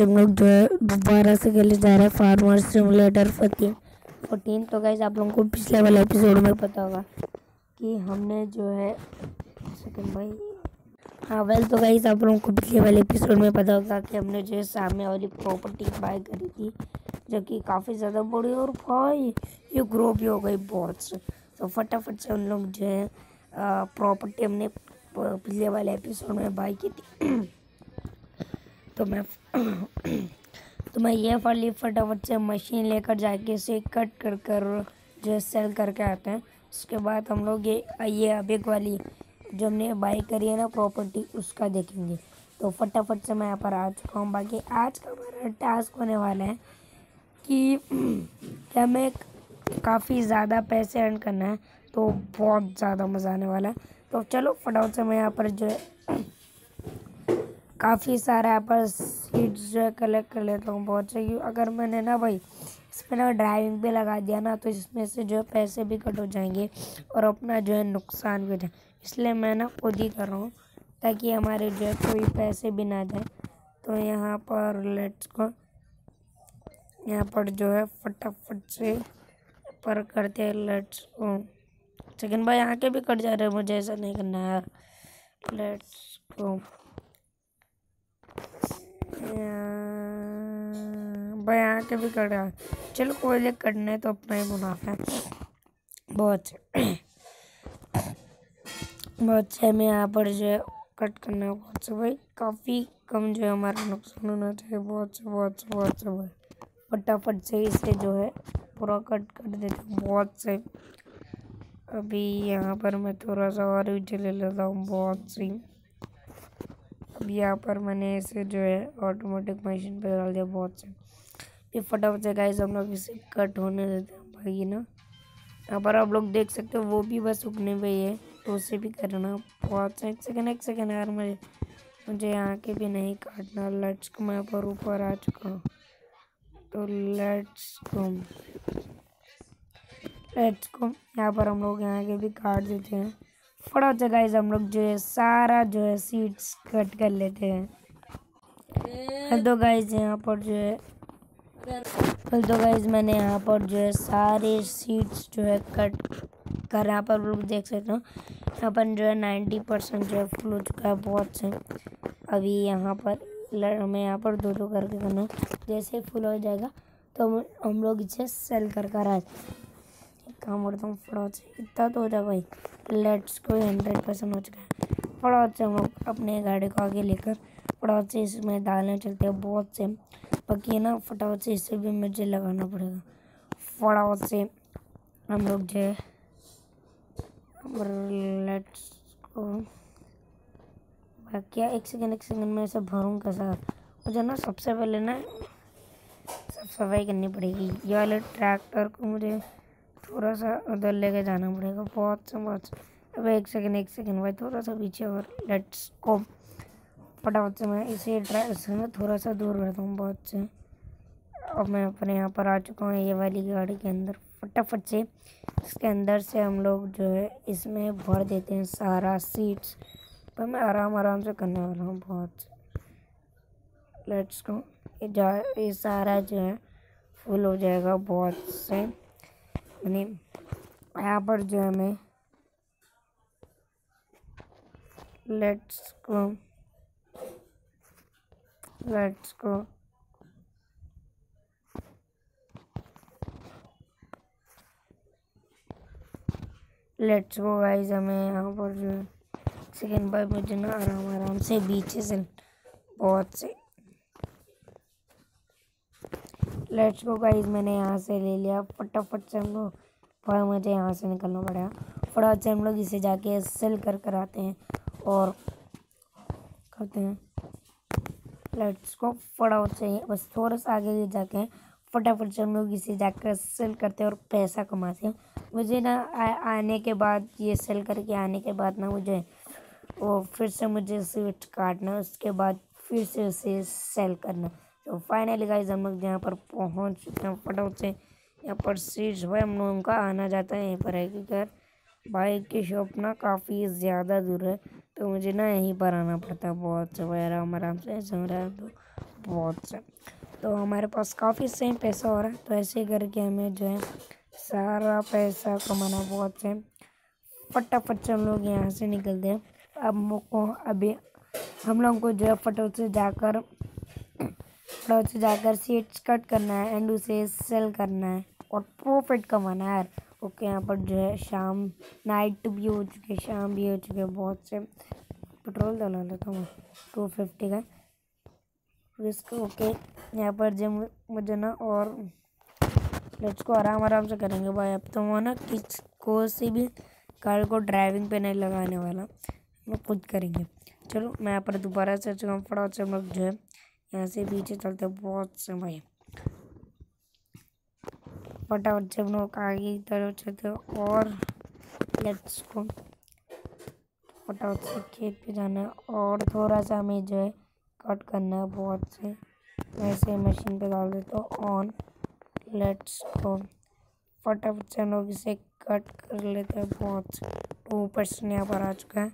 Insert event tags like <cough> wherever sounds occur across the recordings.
हम लोग दोबारा से खेले जा रहे हैं फार्मर सिमुलेटर फोर्टीन फोर्टीन तो गाइज़ आप लोगों को पिछले वाले एपिसोड में पता होगा कि हमने जो है सेकंड भाई। हाँ वेल तो गाइज़ आप लोगों को पिछले वाले एपिसोड में पता होगा कि हमने जो है सामने वाली प्रॉपर्टी बाय करी थी, जो कि काफ़ी ज़्यादा बड़ी और भाई, ये ग्रो भी हो गई बहुत। से तो फटाफट से उन लोग जो है प्रॉपर्टी हमने पिछले वाले एपिसोड में बाई की थी। तो मैं <clears throat> तो मैं ये वाली फटाफट से मशीन लेकर जाके इसे कट कर कर जो सेल करके आते हैं, उसके बाद हम लोग ये ये अब एक वाली जो हमने बाई करी है ना प्रॉपर्टी उसका देखेंगे। तो फटाफट से मैं यहाँ पर आ चुका हूँ। बाकी आज का हमारा टास्क होने वाला है कि <clears throat> क्या हमें काफ़ी ज़्यादा पैसे अर्न करना है तो बहुत ज़्यादा मज़ा आने वाला है। तो चलो फटाफट से मैं यहाँ पर जो है <clears throat> काफ़ी सारा यहाँ पर सीड्स जो है कलेक्ट कर लेता हूँ, बहुत से। अगर मैंने ना भाई, इसमें ना ड्राइविंग पे लगा दिया ना तो इसमें से जो है पैसे भी कट हो जाएँगे और अपना जो है नुकसान भी हो जाए। इसलिए मैं ना खुद ही कर रहा हूँ, ताकि हमारे जो है कोई पैसे भी ना जाए। तो यहाँ पर लेट्स को यहाँ पर जो है फटाफट से पर करते हैं लेट्स को सेकंड भाई, यहाँ के भी कट जा रहे हैं मुझे, ऐसा नहीं करना यार। लेट्स को भाई यहाँ के भी कट रहा चलो कोई ले कटने तो अपना ही मुनाफा है। बहुत बहुत से हमें यहाँ पर जो है कट करना है, बहुत से भाई। काफ़ी कम जो है हमारा नुकसान होना चाहिए। बहुत से बहुत से बहुत से भाई। फटाफट से इसे जो है पूरा कट कर देते बहुत से। अभी यहाँ पर मैं थोड़ा सा और भी चले लेता हूँ बहुत सी। यहाँ पर मैंने इसे जो है ऑटोमेटिक मशीन पे डाल दिया बहुत से। ये फटाफट से गाइस हम लोग इसे कट होने देते हैं भाई ना? यहाँ पर आप लोग देख सकते हो, वो भी बस उगने पे ही है। तो उसे भी करना बहुत से, एक सेकेंड एक सेकेंड यार, मुझे मुझे यहाँ के भी नहीं काटना। लेट्स को मैं पर ऊपर आ चुका हूँ। तो लेट्स को लेट्स को यहाँ पर हम लोग यहाँ के भी काट देते हैं। फटाफट से गाइस हम लोग जो है सारा जो है सीड्स कट कर लेते हैं। तो गाइस यहाँ पर जो है तो गाइज़ मैंने यहाँ पर जो है सारे सीड्स जो है कट कर यहाँ पर लोग देख सकते हो। यहाँ पर जो है नाइन्टी परसेंट जो है फुल हो चुका है बहुत से। अभी यहाँ पर हमें यहाँ पर दो दो करके करना जैसे फुल हो जाएगा तो हम लोग इसे सेल कर कर आ काम करता हूँ, फटाफट से। इतना तो हो जाए भाई। लेट्स को हंड्रेड परसेंट हो चुका है। फटाफट से हम लोग अपने गाड़ी को आगे लेकर फटाफट से इसमें डालने चलते हैं। बहुत से बाकी है ना, फटाफट से इसे भी मुझे लगाना पड़ेगा। फटाफट से हम लोग जो है लेट्स को क्या एक सेकेंड एक सेकेंड में ऐसे भरूँ कैसा? मुझे ना सबसे पहले ना सब सफ़ाई करनी पड़ेगी। ये वाले ट्रैक्टर को मुझे थोड़ा सा उधर लेके जाना पड़ेगा, बहुत से बहुत अब एक सेकंड एक सेकंड भाई थोड़ा सा पीछे और लेट्स को फटाफट से मैं इसी इसे से मैं थोड़ा सा दूर रहता हूँ बहुत से। अब मैं अपने यहाँ पर आ चुका हूँ, ये वाली गाड़ी के अंदर। फटाफट से इसके अंदर से हम लोग जो है, इसमें भर देते हैं सारा सीट्स पर मैं आराम आराम से करने वाला हूँ बहुत। लेट्स को ये जा, ये सारा जो है फुल हो जाएगा बहुत से। यानी यहाँ पर जो है मैं लेट्स को लेट्स को लेट्स गो गाइस हमें यहाँ पर जो सेकेंड बार मुझे ना आराम आराम से बीचे से बहुत से लेट्स गो गाइस मैंने यहाँ से ले लिया। फटाफट से हम लोग पर मुझे यहाँ से निकलना पड़ेगा फटाफट से हम लोग इसे जाके सेल कर कर आते हैं और करते हैं। लेट्स को फटाफट से बस थोड़ा सा आगे जाके फटाफट से हम लोग इसे जाकर सेल करते हैं और पैसा कमाते हैं। मुझे ना आ, आने के बाद ये सेल करके आने के बाद ना मुझे वो फिर से मुझे स्विच काटना उसके बाद फिर से उसे सेल करना तो फाइनली गाइज़ हम लोग यहाँ पर पहुँच चुके हैं फटाफट से। यहाँ पर सीट्स भाई, हम लोगों का आना जाता है। यहीं पर है क्योंकि बाइक की शॉप ना काफ़ी ज़्यादा दूर है तो मुझे ना यहीं पर आना पड़ता है। बहुत से आराम आराम से ऐसे हो रहा है तो बहुत से। तो हमारे पास काफ़ी सेम पैसा हो रहा है तो ऐसे करके हमें जो है सारा पैसा कमाना बहुत से। फटाफट से हम लोग यहाँ से निकलते हैं। अब को अभी हम लोग को जो है फटाफट से जाकर फटाफट से जाकर सीट्स कट करना है एंड उसे सेल करना है। और प्रॉफिट कमाना है यार। ओके यहाँ पर जो है शाम नाइट भी हो चुके, शाम भी हो चुके, बहुत से। पेट्रोल डला लेता हूँ टू फिफ्टी का। रिस्क ओके यहाँ पर जो मुझे ना और लेट्स को आराम आराम से करेंगे भाई। अब तो वो ना किसको से भी कार को ड्राइविंग पे नहीं लगाने वाला हम खुद करेंगे। चलो, मैं यहाँ पर दोबारा से चुका हूँ, फटाफट से हम लोग जो है यहाँ से पीछे चलते बहुत समय फटाफट से हम लोग आगे की तरफ़ चलते और लेट्स को फटाफट से खेत पे जाना और थोड़ा सा हमें जो है कट करना है बहुत से। वैसे मशीन पे डाल देते हो ऑन लेट्स को फटाफट से हम लोग इसे कट कर लेते हैं बहुत टू परसेंट यहाँ पर आ चुका है।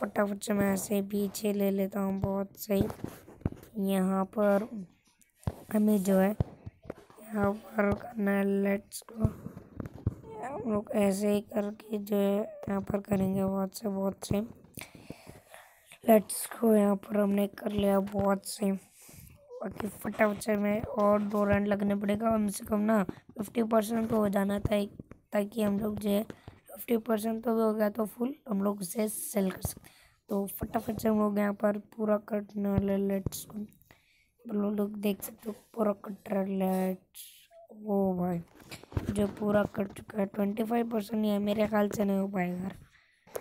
फटाफट से मैं ऐसे पीछे ले लेता हूँ बहुत सही। यहाँ पर हमें जो है यहाँ पर करना है लेट्स को हम लोग ऐसे ही करके जो है यहाँ पर करेंगे बहुत से बहुत से लेट्स को यहाँ पर हमने कर लिया बहुत से बाकी फटाफट से में और दो रन लगने पड़ेगा, कम से कम ना फिफ्टी परसेंट तो हो जाना था ताकि हम लोग जो है फिफ्टी परसेंट तो हो गया तो फुल हम लोग उसे सेल कर सकते तो फटाफट से हम लोग यहाँ पर पूरा कटने वाले लेट्स को लोग देख सकते हो पूरा कट रहा लेट्स, ओ भाई, जो पूरा कट चुका है ट्वेंटी फाइव परसेंट ही है, मेरे ख्याल से नहीं हो पाएगा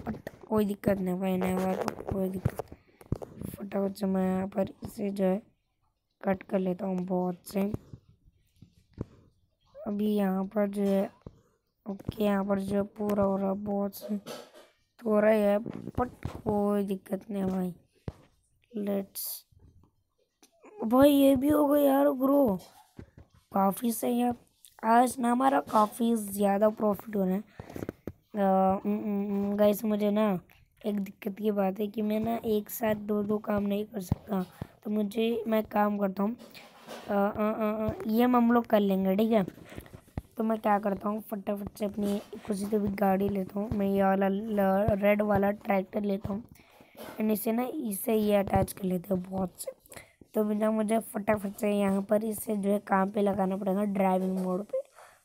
बट कोई दिक्कत नहीं, भाई नहीं हुआ तो कोई दिक्कत फटाफट से मैं यहाँ पर इसे जो है कट कर लेता हूँ बहुत से। अभी यहाँ पर जो है, ओके, यहाँ पर जो पूरा हो रहा बहुत से। तो रहा है बट कोई दिक्कत नहीं है भाई। लेट्स भाई ये भी हो गया यार ग्रो काफ़ी सही है। आज ना हमारा काफ़ी ज़्यादा प्रॉफिट हो रहा है। गाइस मुझे ना एक दिक्कत की बात है कि मैं ना एक साथ दो दो काम नहीं कर सकता। तो मुझे, मैं काम करता हूँ। ये हम हम लोग कर लेंगे, ठीक है? तो मैं क्या करता हूँ, फटाफट से अपनी किसी से भी गाड़ी लेता हूँ। मैं ये वाला रेड वाला ट्रैक्टर लेता हूँ। एंड इसे ना इसे ये अटैच कर लेते हैं बहुत से। तो बिना मुझे फटाफट से यहाँ पर इसे जो है काम पे लगाना पड़ेगा ड्राइविंग मोड पे।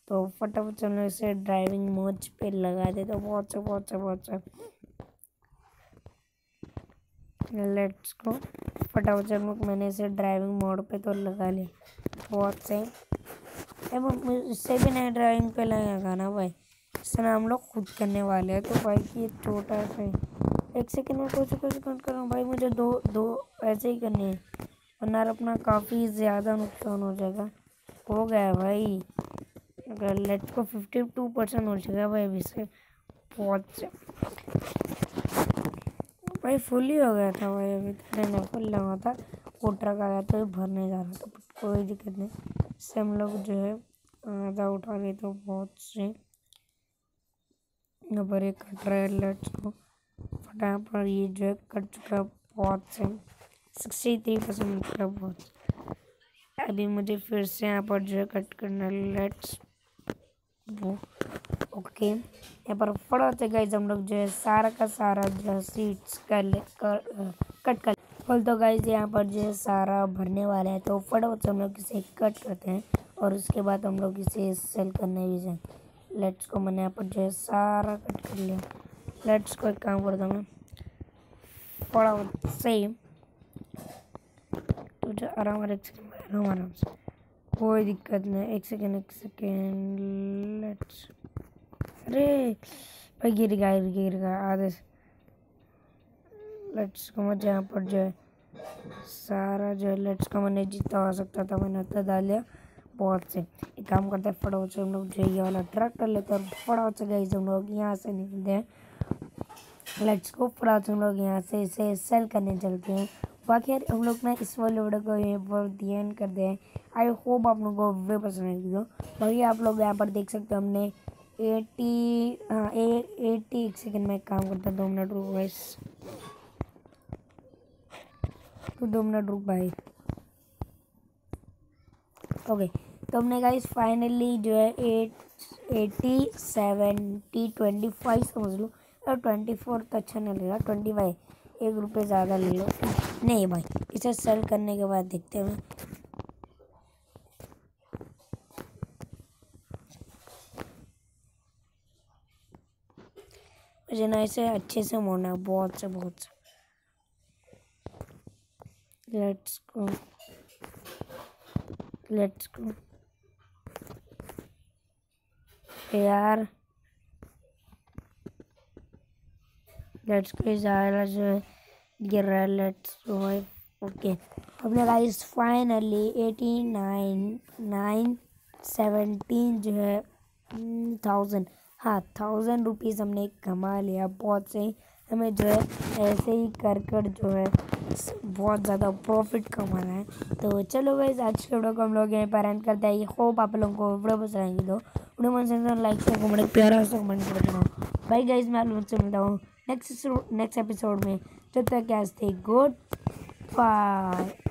तो फटाफट से मैं इसे ड्राइविंग मोड पे लगा देता हूँ बहुत से बहुत से बहुत से। लेट्स को फटाफट से मैंने इसे ड्राइविंग मोड पे तो लगा लिया। बहुत से। इससे भी नए ड्राइविंग पे लगेगा ना भाई। इससे ना हम लोग खुद करने वाले हैं तो भाई ये छोटा सा एक सेकेंड में कुछ कुछ कर? रहा हूँ भाई मुझे दो दो ऐसे ही करने हैं। वरना अपना काफ़ी ज़्यादा नुकसान हो जाएगा। हो गया भाई। अगर लेट्स को फिफ्टी टू परसेंट हो जाएगा भाई अभी से, बहुत भाई फुल ही हो गया था भाई अभी नहीं फुल लगा था, वो ट्रक आया तो भरने जा रहा था, कोई दिक्कत नहीं। इससे हम लोग जो है आधा उठा गए तो बहुत से यहाँ पर एक कट रहा है लेट्स को फटा पर ये जो है कट चुका है बहुत से। सिक्सटी थ्री परसेंट मतलब बहुत अभी मुझे फिर से यहाँ पर जो है कट करना है लेट्स वो ओके यहाँ पर फटाफट गाइज़ हम लोग जो है सारा का सारा जो है सीट्स कर ले कर कट कर फल तो गाइज़ यहाँ पर जो है सारा भरने वाला है तो फटाफट से हम लोग इसे कट करते हैं और उसके बाद हम लोग इसे सेल करने भी जाए। लेट्स को मैंने यहाँ पर जो है सारा कट कर लिया। लेट्स को एक काम कर दूँगा फटाफट सही तो आराम एक सेकेंड आराम आराम से। कोई दिक्कत नहीं, एक सेकेंड एक सेकेंड लेट्स अरे, भाई गिर गया गिर गया, आधे से। लेट्स को मुझे यहाँ पर जो है सारा जो है लेट्स का मैंने जितना हो सकता था, मैंने उतना डाल लिया बहुत से। एक काम करते हैं, फटाफट से हम लोग जो ये वाला ट्रक कर लेते हैं और फटाफट से गई हम लोग यहाँ से निकलते हैं। लेट्स को फटाफट से हम लोग यहाँ से इसे सेल करने चलते हैं। बाकी यार, हम लोग ना इस वाले वीडियो को ये पर ध्यान कर दें। आई होप आप लोगों को वे पसंद आएगी बाकी आप लोग यहाँ पर देख सकते हो हमने एटी हाँ एटी एक सेकेंड में काम करता दो मिनट रुक दो मिनट रुक भाई ओके तो हमने गाइस फाइनली जो है eight eighty seventy twenty five समझ लो। और ट्वेंटी फोर तो अच्छा नहीं लगेगा। ट्वेंटी फाइव एक रुपये ज़्यादा ले लो। नहीं भाई, इसे सेल करने के बाद देखते हैं। मुझे ना इसे अच्छे से मोड़ना बहुत से बहुत से। लेट्स गो लेट्स गो यार। लेट्स गो ज़्यादा जो है गिर रहा है। लेट्स गो ओके हमने guys finally eighty nine nine seventeen जो है थाउज़ेंड हाँ थाउज़ेंड रुपीज़ हमने कमा लिया, बहुत सही। हमें जो है, ऐसे ही कर कर जो है बहुत ज़्यादा प्रॉफिट कमाना है। तो चलो भाई आज के वीडियो को हम लोग यहीं पर एंड करते हैं। होप आप लोगों को वीडियो पसंद आएँगे तो वीडियो मन से लाइक से कमेंट प्यारा से कमेंट कर देना। भाई गाइज़ मैं आप से मिलता हूँ नेक्स्ट नेक्स्ट एपिसोड में। जब तक क्या थे गुड बाय